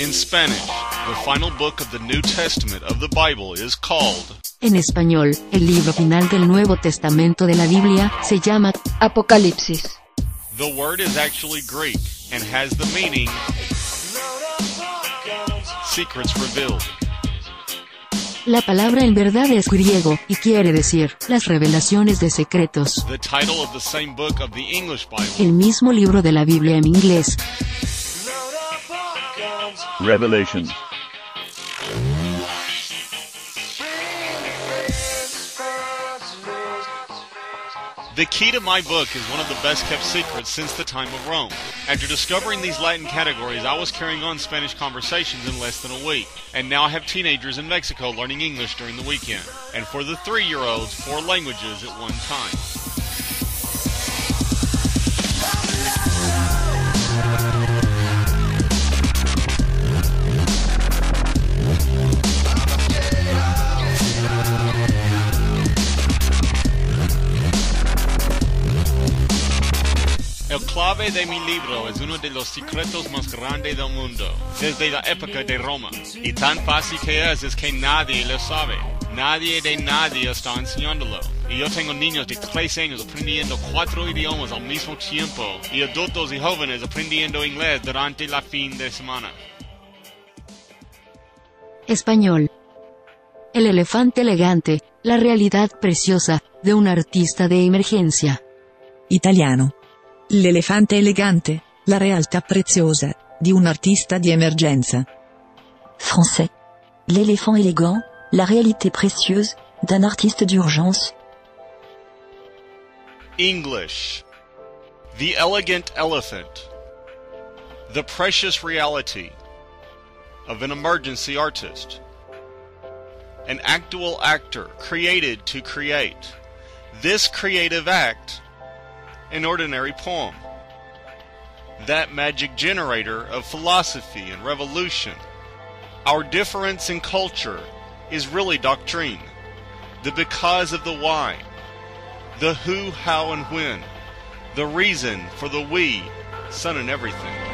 In Spanish, the final book of the New Testament of the Bible is called En español, el libro final del Nuevo Testamento de la Biblia se llama Apocalipsis. The word is actually Greek and has the meaning secrets revealed. La palabra en verdad es griego y quiere decir las revelaciones de secretos. The title of the same book of the English Bible El mismo libro de la Biblia en inglés. Revelation. The key to my book is one of the best kept secrets since the time of Rome. After discovering these Latin categories, I was carrying on Spanish conversations in less than a week. And now I have teenagers in Mexico learning English during the weekend. And for the three year olds, four languages at one time. El clave de mi libro es uno de los secretos más grandes del mundo, desde la época de Roma. Y tan fácil que es, es que nadie lo sabe. Nadie de nadie está enseñándolo. Y yo tengo niños de 13 años aprendiendo cuatro idiomas al mismo tiempo y adultos y jóvenes aprendiendo inglés durante la fin de semana. Español. El elefante elegante, la realidad preciosa, de un artista de emergencia. Italiano. L'elefante elegante, la realtà preziosa, di un artista di emergenza. Français. L'éléphant élégant, la réalité précieuse, d'un artiste d'urgence. English. The elegant elephant. The precious reality of an emergency artist. An actual actor created to create. This creative act, an ordinary poem. That magic generator of philosophy and revolution. Our difference in culture is really doctrine. The because of the why the who, how, and when, the reason for the we, son, and everything.